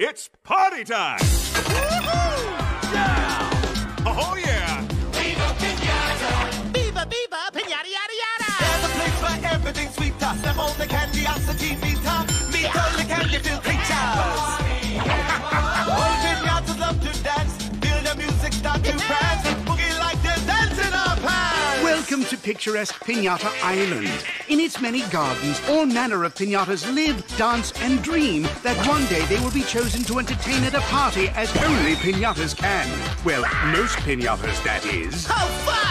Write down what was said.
It's party time! Yeah! Oh, yeah! Viva, viva, pinata, yada, yada! There's a place for everything sweet us. Them all the candiosity meter. Meter the candy filled creatures. all pinatas love to dance. Feel the music start to prance. To picturesque Pinata Island. In its many gardens, all manner of pinatas live, dance, and dream that one day they will be chosen to entertain at a party as only pinatas can. Well, most pinatas, that is. How fun!